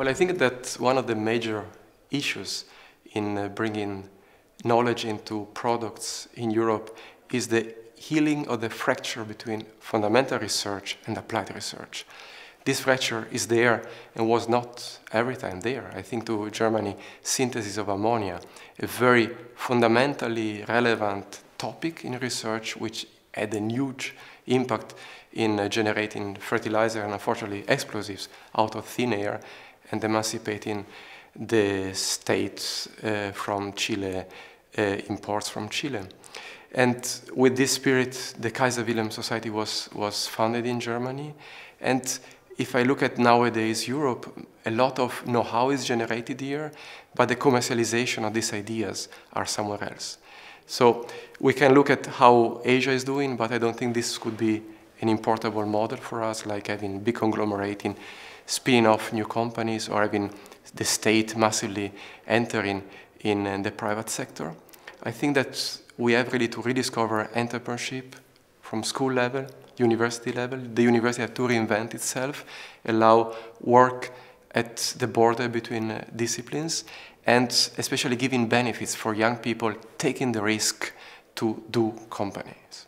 Well, I think that one of the major issues in uh, bringing knowledge into products in Europe is the healing of the fracture between fundamental research and applied research. This fracture is there and was not every time there. I think to Germany, synthesis of ammonia, a very fundamentally relevant topic in research which had a huge impact in uh, generating fertilizer and unfortunately explosives out of thin air and emancipating the states uh, from Chile, uh, imports from Chile. And with this spirit, the Kaiser Wilhelm Society was, was founded in Germany. And if I look at nowadays Europe, a lot of know-how is generated here, but the commercialization of these ideas are somewhere else. So we can look at how Asia is doing, but I don't think this could be an importable model for us, like having big conglomerating, spin off new companies, or having the state massively entering in, in the private sector. I think that we have really to rediscover entrepreneurship from school level, university level. The university has to reinvent itself, allow work at the border between uh, disciplines, and especially giving benefits for young people taking the risk to do companies.